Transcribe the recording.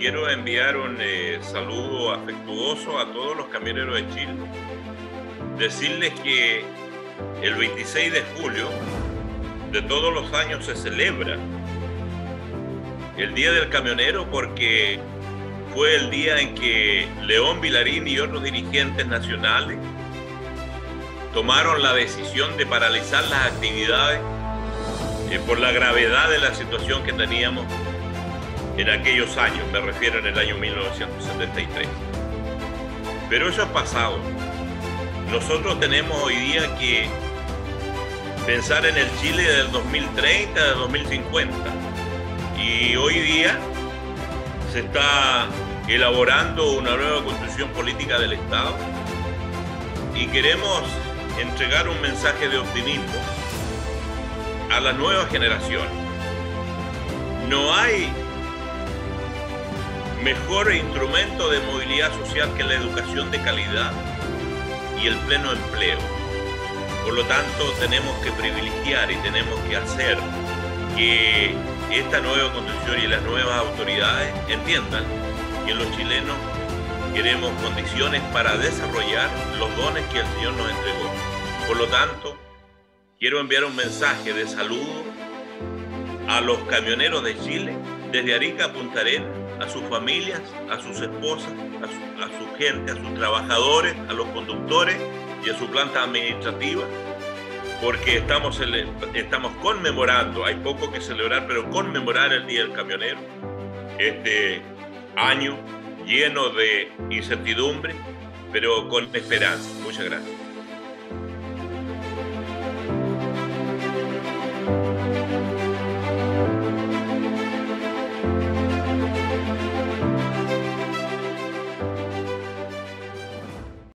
quiero enviar un eh, saludo afectuoso a todos los camioneros de Chile. Decirles que el 26 de julio de todos los años se celebra el Día del Camionero porque fue el día en que León Vilarín y otros dirigentes nacionales tomaron la decisión de paralizar las actividades eh, por la gravedad de la situación que teníamos en aquellos años, me refiero en el año 1973. Pero eso ha pasado. Nosotros tenemos hoy día que pensar en el Chile del 2030, del 2050. Y hoy día se está elaborando una nueva constitución política del Estado y queremos entregar un mensaje de optimismo a la nueva generación. No hay mejor instrumento de movilidad social que la educación de calidad y el pleno empleo. Por lo tanto, tenemos que privilegiar y tenemos que hacer que esta nueva constitución y las nuevas autoridades entiendan que los chilenos queremos condiciones para desarrollar los dones que el Señor nos entregó. Por lo tanto, quiero enviar un mensaje de saludo a los camioneros de Chile, desde Arica a Punta Arenas, a sus familias, a sus esposas, a su, gente, a sus trabajadores, a los conductores y a su planta administrativa, porque estamos, estamos conmemorando, hay poco que celebrar, pero conmemorar el Día del Camionero, este año lleno de incertidumbre, pero con esperanza. Muchas gracias.